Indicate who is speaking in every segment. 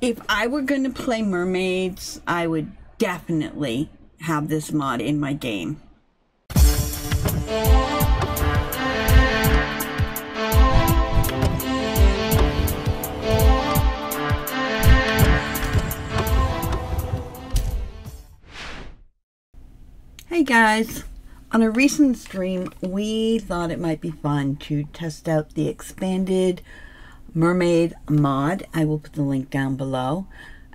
Speaker 1: If I were going to play mermaids, I would definitely have this mod in my game. Hey guys! On a recent stream, we thought it might be fun to test out the expanded mermaid mod. I will put the link down below.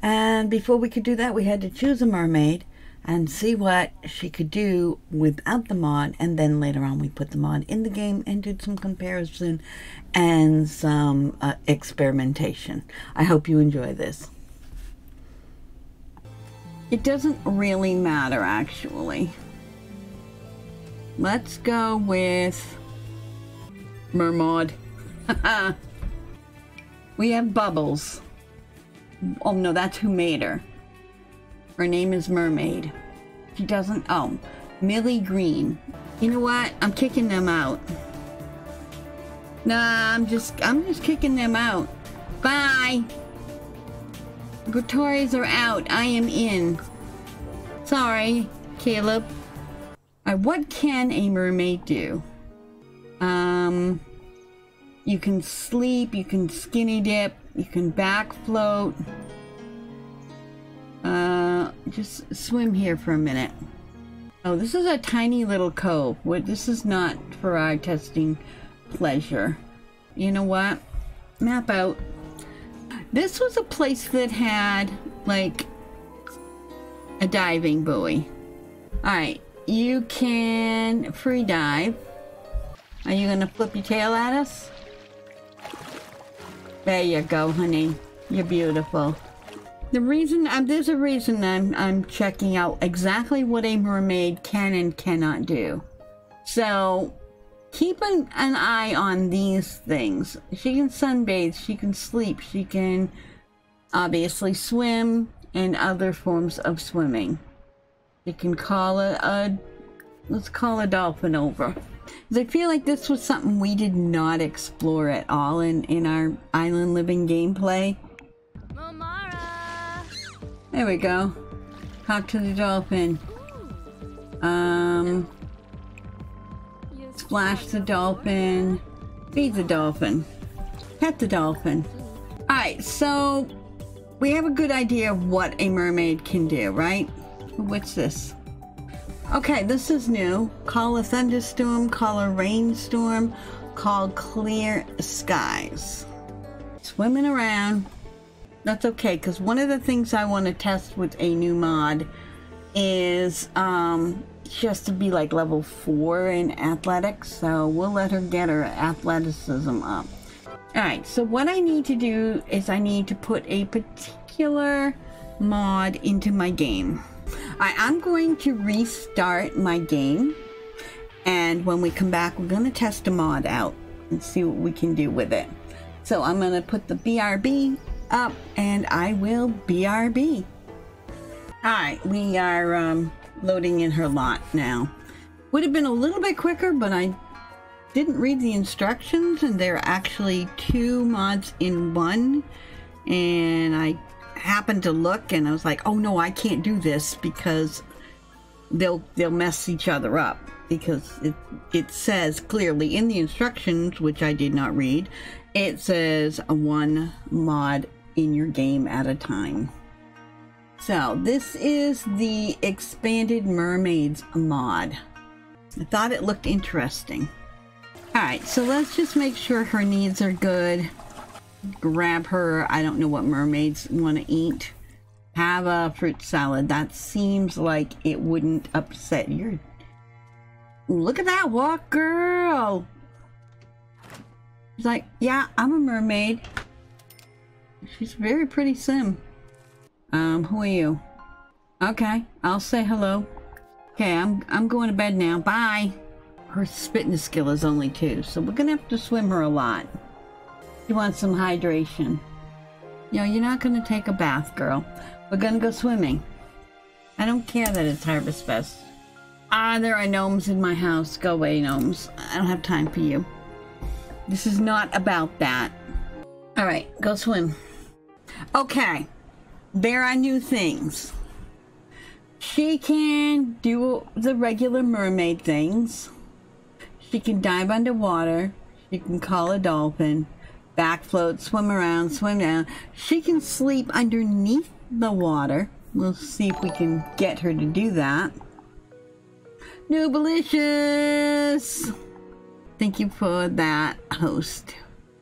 Speaker 1: And before we could do that, we had to choose a mermaid and see what she could do without the mod. And then later on, we put the mod in the game and did some comparison and some uh, experimentation. I hope you enjoy this. It doesn't really matter, actually. Let's go with Mermaid. we have Bubbles. Oh no, that's who made her. Her name is Mermaid. She doesn't. Oh, Millie Green. You know what? I'm kicking them out. Nah, I'm just. I'm just kicking them out. Bye. Gratories are out. I am in. Sorry, Caleb. Right, what can a mermaid do? Um, you can sleep, you can skinny dip, you can back float. Uh, just swim here for a minute. Oh, this is a tiny little cove. This is not for our testing pleasure. You know what? Map out. This was a place that had, like, a diving buoy. Alright, you can free dive. Are you gonna flip your tail at us? There you go, honey. You're beautiful. The reason, um, there's a reason I'm, I'm checking out exactly what a mermaid can and cannot do. So, keep an, an eye on these things. She can sunbathe, she can sleep, she can obviously swim, and other forms of swimming. You can call a, a let's call a dolphin over. I feel like this was something we did not explore at all in, in our island living gameplay. Momara. There we go. Talk to the dolphin. Um, splash the dolphin. Feed the dolphin. Pet the dolphin. Alright, so we have a good idea of what a mermaid can do, right? What's this? Okay, this is new. Call a thunderstorm, call a rainstorm, call clear skies. Swimming around. That's okay, because one of the things I want to test with a new mod is um, just to be like level 4 in athletics, so we'll let her get her athleticism up. Alright, so what I need to do is I need to put a particular mod into my game. I am going to restart my game. And when we come back, we're going to test a mod out and see what we can do with it. So I'm going to put the BRB up and I will BRB. Alright, we are um, loading in her lot now. Would have been a little bit quicker, but I didn't read the instructions and there are actually two mods in one. And I happened to look and I was like, oh no, I can't do this because they'll they'll mess each other up because it it says clearly in the instructions, which I did not read, it says one mod in your game at a time. So this is the expanded mermaids mod. I thought it looked interesting. Alright, so let's just make sure her needs are good grab her. I don't know what mermaids want to eat. Have a fruit salad. That seems like it wouldn't upset your... Look at that walk, girl! She's like, yeah, I'm a mermaid. She's a very pretty sim. Um, who are you? Okay, I'll say hello. Okay, I'm I'm going to bed now. Bye. Her spitting skill is only two, so we're gonna have to swim her a lot. You want some hydration. Know, you're not going to take a bath, girl. We're going to go swimming. I don't care that it's Harvest Fest. Ah, there are gnomes in my house. Go away, gnomes. I don't have time for you. This is not about that. All right, go swim. Okay, there are new things. She can do the regular mermaid things. She can dive underwater. She can call a dolphin, back float, swim around, swim down. She can sleep underneath the water. We'll see if we can get her to do that. Noobalicious! Thank you for that, host.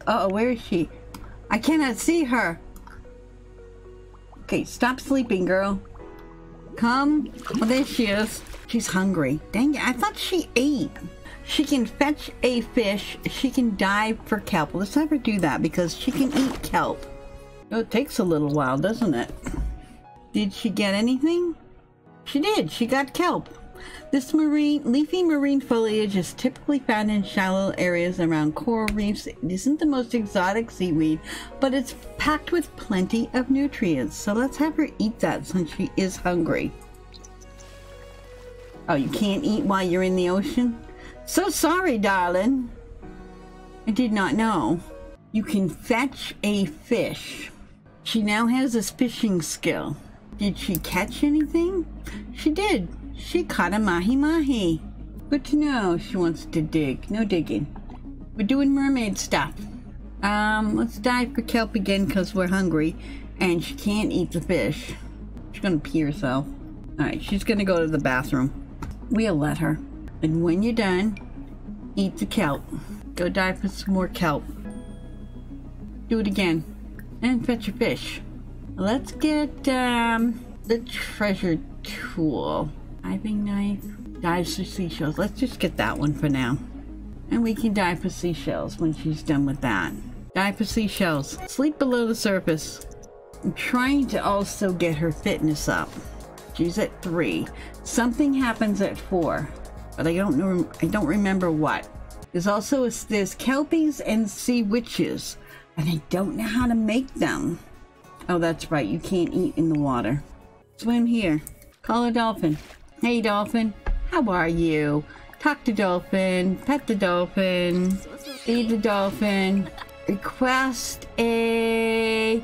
Speaker 1: Uh oh, where is she? I cannot see her. Okay, stop sleeping, girl. Come. Oh, there she is. She's hungry. Dang it, I thought she ate. She can fetch a fish. She can dive for kelp. Let's have her do that because she can eat kelp. Oh, it takes a little while, doesn't it? Did she get anything? She did. She got kelp. This marine, leafy marine foliage is typically found in shallow areas around coral reefs. It isn't the most exotic seaweed, but it's packed with plenty of nutrients. So let's have her eat that since she is hungry. Oh, you can't eat while you're in the ocean? So sorry, darling. I did not know. You can fetch a fish. She now has a fishing skill. Did she catch anything? She did. She caught a mahi mahi. Good to know she wants to dig. No digging. We're doing mermaid stuff. Um, let's dive for kelp again because we're hungry and she can't eat the fish. She's gonna pee herself. Alright, she's gonna go to the bathroom. We'll let her. And when you're done, eat the kelp. Go dive for some more kelp. Do it again. And fetch a fish. Let's get um, the treasure tool. Diving knife. Dives for seashells. Let's just get that one for now. And we can dive for seashells when she's done with that. Dive for seashells. Sleep below the surface. I'm trying to also get her fitness up. She's at three. Something happens at four, but I don't know. I don't remember what. There's also a, there's kelpies and sea witches, and I don't know how to make them. Oh, that's right. You can't eat in the water. Swim here. Call a dolphin. Hey, dolphin. How are you? Talk to dolphin. Pet the dolphin. Feed the dolphin. Request a...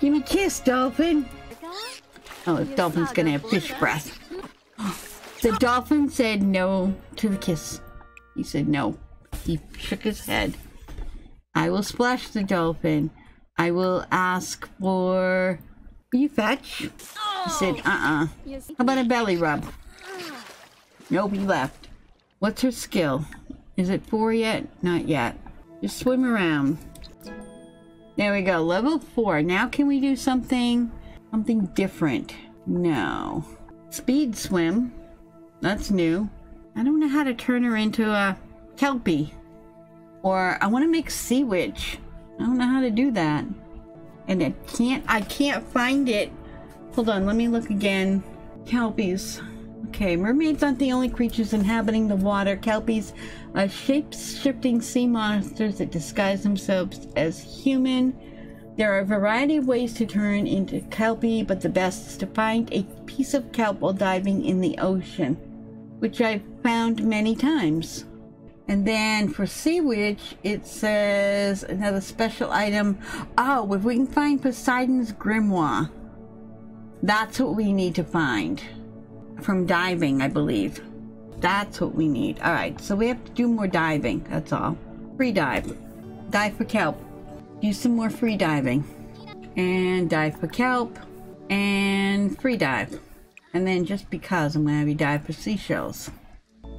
Speaker 1: Give me a kiss, dolphin. Oh, the dolphin's gonna have fish breath. The dolphin said no to the kiss. He said no. He shook his head. I will splash the dolphin. I will ask for... Will you fetch? He said, oh. uh-uh. How about a belly rub? Nope, he left. What's her skill? Is it four yet? Not yet. Just swim around. There we go. Level four. Now can we do something, something different? No. Speed swim. That's new. I don't know how to turn her into a kelpie. Or I want to make sea witch. I don't know how to do that. And I can't, I can't find it. Hold on, let me look again. Kelpies. Okay, mermaids aren't the only creatures inhabiting the water. Kelpies are shape-shifting sea monsters that disguise themselves as human. There are a variety of ways to turn into kelpie, but the best is to find a piece of kelp while diving in the ocean, which I've found many times. And then for Sea Witch, it says another special item. Oh, if we can find Poseidon's Grimoire. That's what we need to find. From diving, I believe. That's what we need. Alright, so we have to do more diving. That's all. Free dive. Dive for kelp. Do some more free diving. And dive for kelp. And free dive. And then just because I'm going to have you dive for seashells.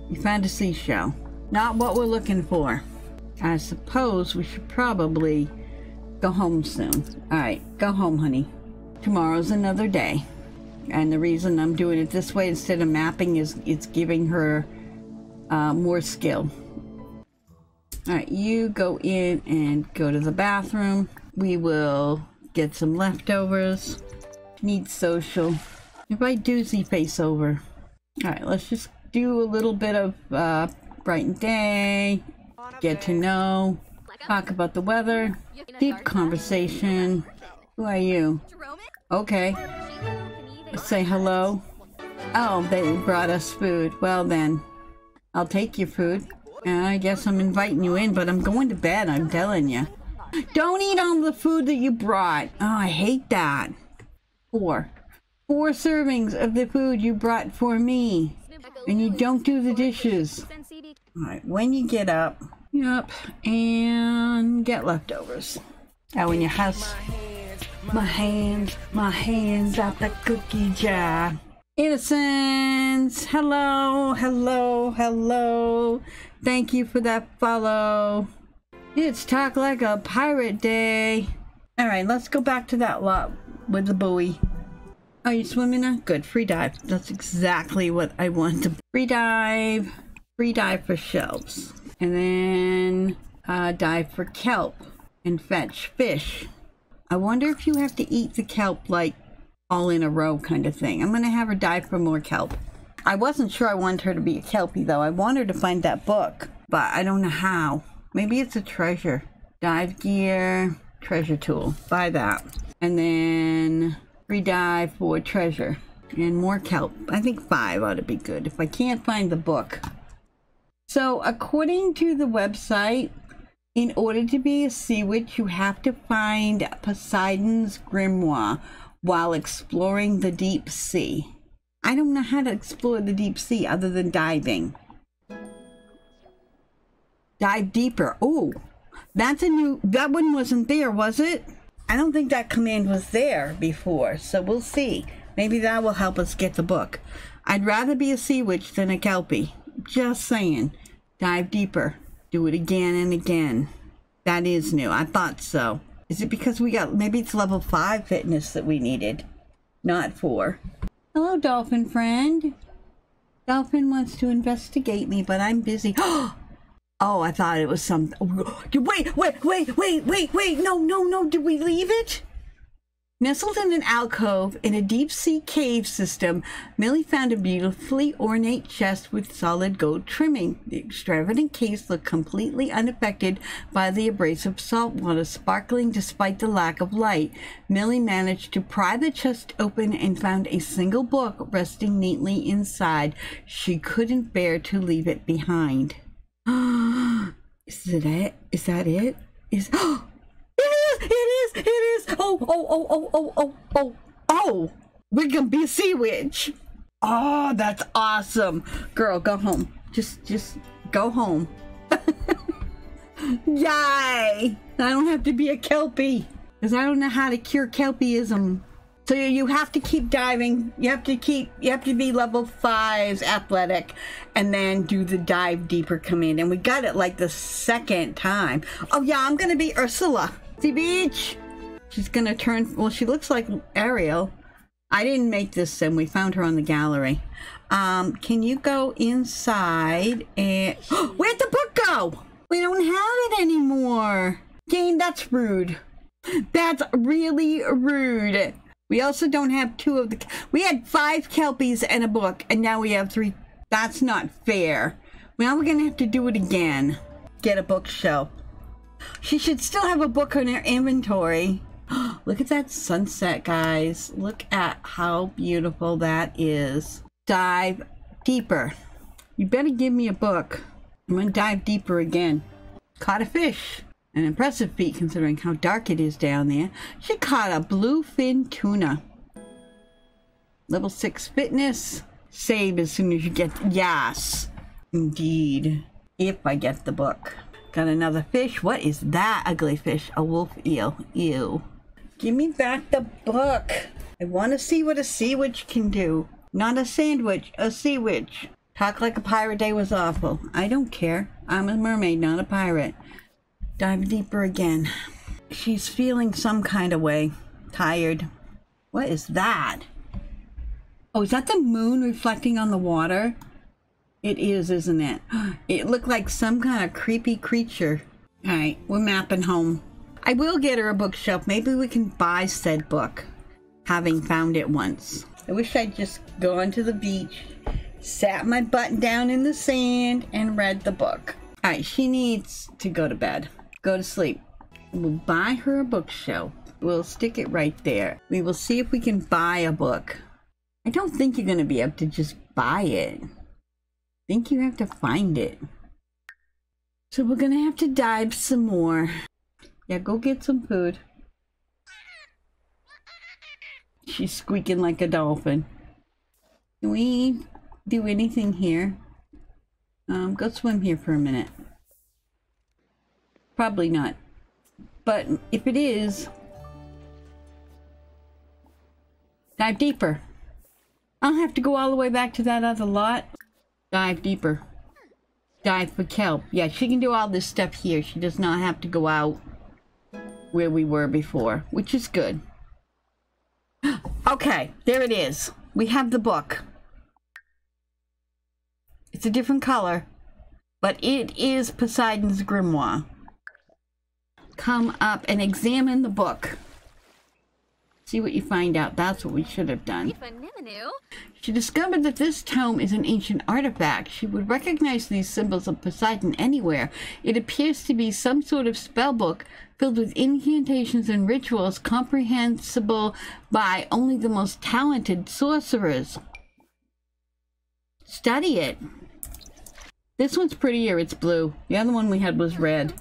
Speaker 1: You find a seashell. Not what we're looking for. I suppose we should probably go home soon. Alright, go home, honey. Tomorrow's another day. And the reason I'm doing it this way instead of mapping is it's giving her uh, more skill. Alright, you go in and go to the bathroom. We will get some leftovers. Need social. Invite Doozy face over. Alright, let's just do a little bit of uh, bright day, get to know, talk about the weather, deep conversation. Who are you? Okay. Say hello. Oh, they brought us food. Well then, I'll take your food. I guess I'm inviting you in, but I'm going to bed, I'm telling you. Don't eat all the food that you brought. Oh, I hate that. Four. Four servings of the food you brought for me. And you don't do the dishes. Alright, when you get up, yep, and get leftovers. Oh, in your house. My hands, my hands out the cookie jar. Innocence! Hello, hello, hello. Thank you for that follow. It's Talk Like a Pirate Day. Alright, let's go back to that lot with the buoy. Are you swimming now? Good, free dive. That's exactly what I want to free dive. Free dive for shells. And then uh, dive for kelp and fetch fish. I wonder if you have to eat the kelp like all in a row kind of thing. I'm going to have her dive for more kelp. I wasn't sure I wanted her to be a kelpie though. I want her to find that book, but I don't know how. Maybe it's a treasure. Dive gear, treasure tool. Buy that. And then re-dive for treasure. And more kelp. I think five ought to be good if I can't find the book. So according to the website, in order to be a sea witch, you have to find Poseidon's grimoire while exploring the deep sea. I don't know how to explore the deep sea other than diving. Dive deeper. Oh, that's a new, that one wasn't there, was it? I don't think that command was there before, so we'll see. Maybe that will help us get the book. I'd rather be a sea witch than a kelpie. Just saying. Dive deeper. Do it again and again. That is new. I thought so. Is it because we got, maybe it's level 5 fitness that we needed, not 4. Hello, dolphin friend. Dolphin wants to investigate me, but I'm busy. Oh, Oh, I thought it was some. Wait, wait, wait, wait, wait, wait. No, no, no. Did we leave it? Nestled in an alcove in a deep sea cave system, Millie found a beautifully ornate chest with solid gold trimming. The extravagant case looked completely unaffected by the abrasive salt water, sparkling despite the lack of light. Millie managed to pry the chest open and found a single book resting neatly inside. She couldn't bear to leave it behind. Is it it? Is that it? Is it is! It is! It is! Oh! Oh! Oh! Oh! Oh! Oh! Oh! Oh! oh! We're gonna be a sea witch. Oh, that's awesome, girl. Go home. Just, just go home. Yay! I don't have to be a kelpie because I don't know how to cure kelpieism. So you have to keep diving. You have to keep, you have to be level five athletic and then do the dive deeper command. And we got it like the second time. Oh yeah, I'm to be Ursula. See beach. She's to turn, well, she looks like Ariel. I didn't make this and we found her on the gallery. Um, can you go inside and, where'd the book go? We don't have it anymore. Game, that's rude. That's really rude. We also don't have two of the. We had five kelpies and a book, and now we have three. That's not fair. Now we're gonna have to do it again. Get a bookshelf. She should still have a book in her inventory. Look at that sunset, guys. Look at how beautiful that is. Dive deeper. You better give me a book. I'm gonna dive deeper again. Caught a fish. An impressive feat considering how dark it is down there. She caught a bluefin tuna. Level 6 fitness. Save as soon as you get... Yes. Indeed. If I get the book. Got another fish. What is that ugly fish? A wolf eel. Ew. Give me back the book. I want to see what a sea witch can do. Not a sandwich, a sea witch. Talk like a pirate day was awful. I don't care. I'm a mermaid, not a pirate. Dive deeper again. She's feeling some kind of way. Tired. What is that? Oh, is that the moon reflecting on the water? It is, isn't it? It looked like some kind of creepy creature. All right, we're mapping home. I will get her a bookshelf. Maybe we can buy said book, having found it once. I wish I'd just gone to the beach, sat my butt down in the sand, and read the book. All right, she needs to go to bed go to sleep. We'll buy her a bookshelf. We'll stick it right there. We will see if we can buy a book. I don't think you're going to be able to just buy it. I think you have to find it. So we're going to have to dive some more. Yeah, go get some food. She's squeaking like a dolphin. Can we do anything here? Um, go swim here for a minute. Probably not. But if it is, dive deeper. I'll have to go all the way back to that other lot. Dive deeper. Dive for kelp. Yeah, she can do all this stuff here. She does not have to go out where we were before, which is good. Okay, there it is. We have the book. It's a different color, but it is Poseidon's Grimoire. Come up and examine the book. See what you find out. That's what we should have done. She discovered that this tome is an ancient artifact. She would recognize these symbols of Poseidon anywhere. It appears to be some sort of spell book filled with incantations and rituals comprehensible by only the most talented sorcerers. Study it. This one's prettier, it's blue. The other one we had was red.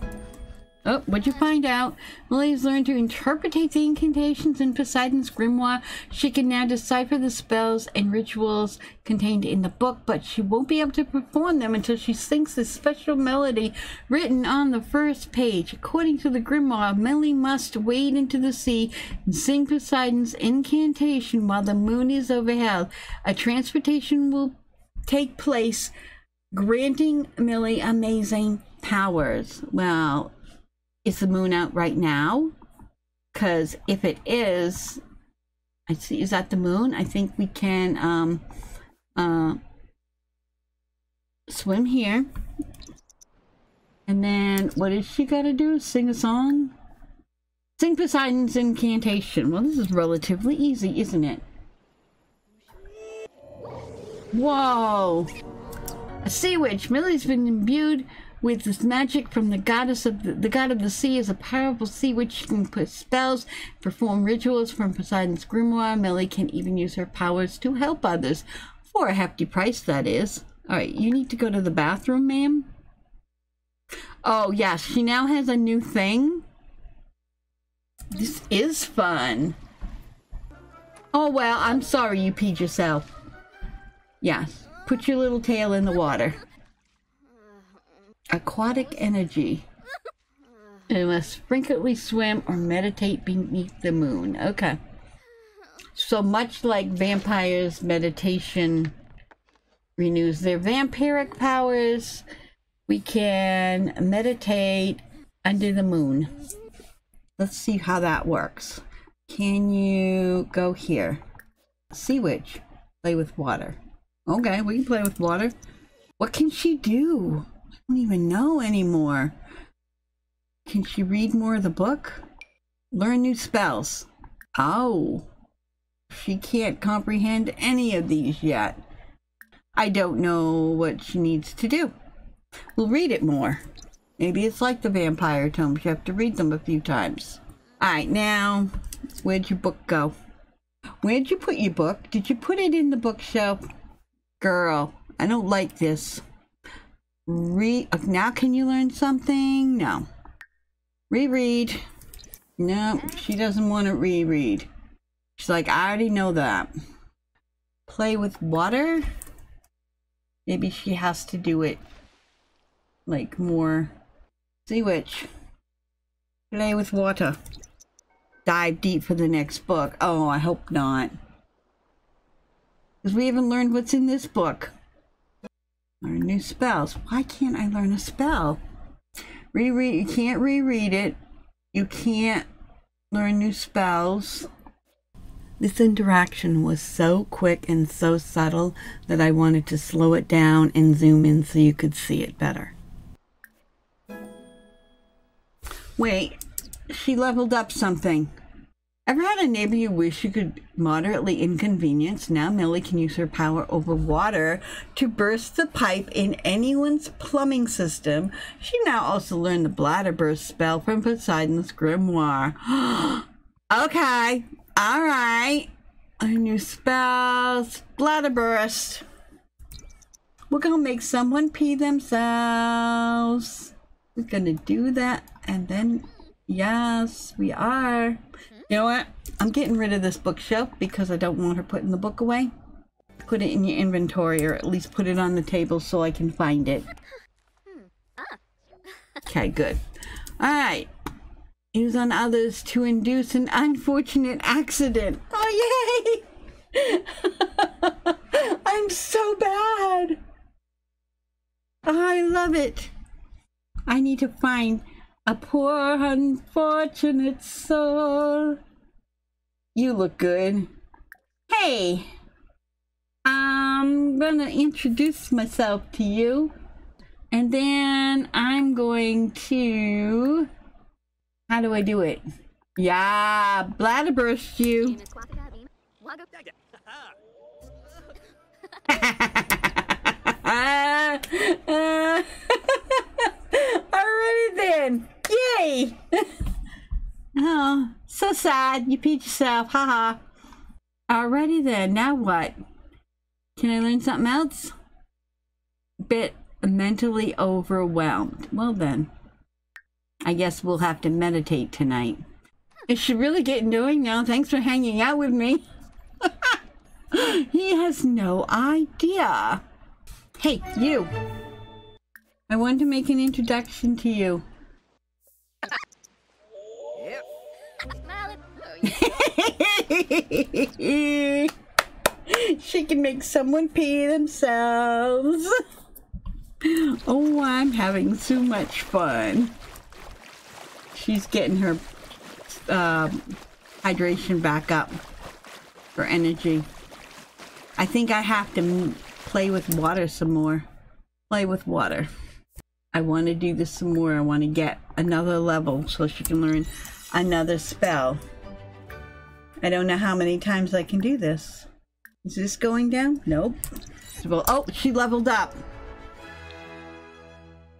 Speaker 1: Oh, what'd you find out? Millie's learned to interpret the incantations in Poseidon's grimoire. She can now decipher the spells and rituals contained in the book, but she won't be able to perform them until she sings the special melody written on the first page. According to the grimoire, Millie must wade into the sea and sing Poseidon's incantation while the moon is overhead. A transportation will take place, granting Millie amazing powers. Well, is the moon out right now? Because if it is, I see, is that the moon? I think we can um, uh, swim here. And then what is she got to do? Sing a song? Sing Poseidon's incantation. Well, this is relatively easy, isn't it? Whoa! A sea witch. Millie's been imbued with this magic from the goddess of the, the god of the sea is a powerful sea witch can put spells, perform rituals from Poseidon's grimoire. Millie can even use her powers to help others for a hefty price, that is. All right, you need to go to the bathroom, ma'am. Oh, yes, she now has a new thing. This is fun. Oh, well, I'm sorry you peed yourself. Yes, put your little tail in the water. Aquatic energy. You must frequently swim or meditate beneath the moon. Okay. So much like vampires, meditation renews their vampiric powers. We can meditate under the moon. Let's see how that works. Can you go here? Sea witch. Play with water. Okay, we can play with water. What can she do? Don't even know anymore. Can she read more of the book? Learn new spells. Oh, she can't comprehend any of these yet. I don't know what she needs to do. We'll read it more. Maybe it's like the vampire tomes. You have to read them a few times. All right, now, where'd your book go? Where'd you put your book? Did you put it in the bookshelf? Girl, I don't like this. Re uh, now can you learn something? No. Reread. No, she doesn't want to reread. She's like, I already know that. Play with water? Maybe she has to do it like more. Sea witch. Play with water. Dive deep for the next book. Oh, I hope not. Because we haven't learned what's in this book. Learn new spells. Why can't I learn a spell? Reread. You can't reread it. You can't learn new spells. This interaction was so quick and so subtle that I wanted to slow it down and zoom in so you could see it better. Wait, she leveled up something. Ever had a neighbor you wish you could moderately inconvenience? Now Millie can use her power over water to burst the pipe in anyone's plumbing system. She now also learned the bladder burst spell from Poseidon's grimoire. okay, all right. A new spell, bladder burst. We're gonna make someone pee themselves. We're gonna do that and then Yes, we are. You know what? I'm getting rid of this bookshelf because I don't want her putting the book away. Put it in your inventory or at least put it on the table so I can find it. Okay, good. All right. Use on others to induce an unfortunate accident. Oh, yay! I'm so bad. I love it. I need to find a poor unfortunate soul. You look good. Hey, I'm gonna introduce myself to you. And then I'm going to. How do I do it? Yeah, bladder burst you. Alrighty then. Yay! oh, sad. You peed yourself. Haha. Alrighty then. Now what? Can I learn something else? Bit mentally overwhelmed. Well then. I guess we'll have to meditate tonight. Is she really getting doing now? Thanks for hanging out with me. he has no idea. Hey, you. I want to make an introduction to you. she can make someone pee themselves. Oh, I'm having so much fun. She's getting her uh, hydration back up for energy. I think I have to play with water some more. Play with water. I want to do this some more. I want to get another level so she can learn another spell. I don't know how many times I can do this. Is this going down? Nope. Oh, she leveled up.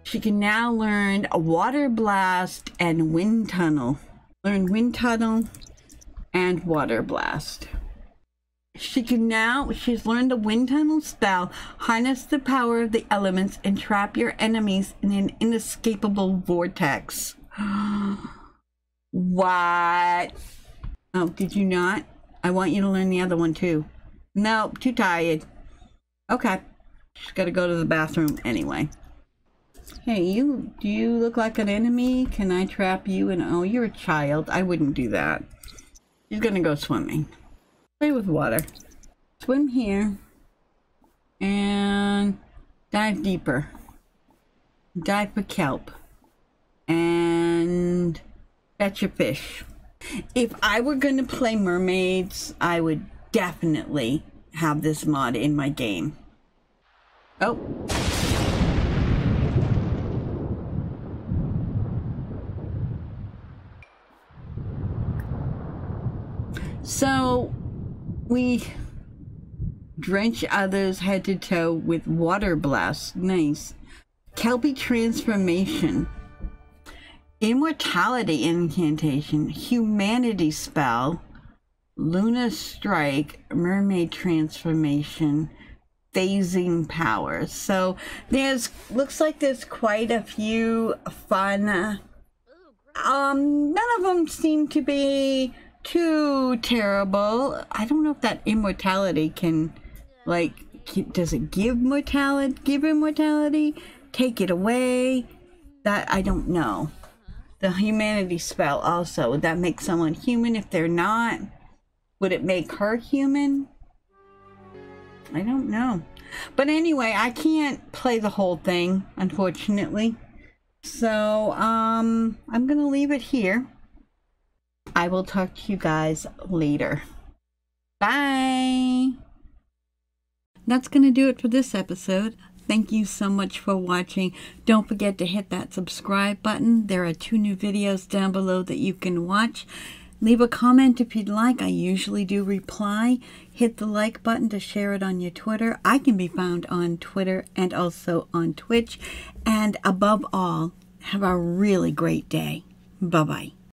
Speaker 1: She can now learn a water blast and wind tunnel. Learn wind tunnel and water blast. She can now, she's learned the wind tunnel spell, harness the power of the elements and trap your enemies in an inescapable vortex. what? Oh, did you not? I want you to learn the other one too. Nope, too tired. Okay. She's got to go to the bathroom anyway. Hey, you, do you look like an enemy? Can I trap you? And oh, you're a child. I wouldn't do that. She's gonna go swimming. Play with water. Swim here. And dive deeper. Dive for kelp. And catch a fish. If I were gonna play mermaids, I would definitely have this mod in my game. Oh. So we drench others head to toe with water blast. Nice. Kelpie transformation. Immortality incantation. Humanity spell. Luna strike. Mermaid transformation. Phasing powers. So there's looks like there's quite a few fun. Um, none of them seem to be too terrible. I don't know if that immortality can, like, does it give mortality? Give immortality? Take it away? That I don't know. The humanity spell also would that make someone human if they're not? Would it make her human? I don't know. But anyway, I can't play the whole thing, unfortunately. So, um, I'm going to leave it here. I will talk to you guys later. Bye. That's going to do it for this episode. Thank you so much for watching. Don't forget to hit that subscribe button. There are two new videos down below that you can watch. Leave a comment if you'd like. I usually do reply. Hit the like button to share it on your Twitter. I can be found on Twitter and also on Twitch. And above all, have a really great day. Bye-bye.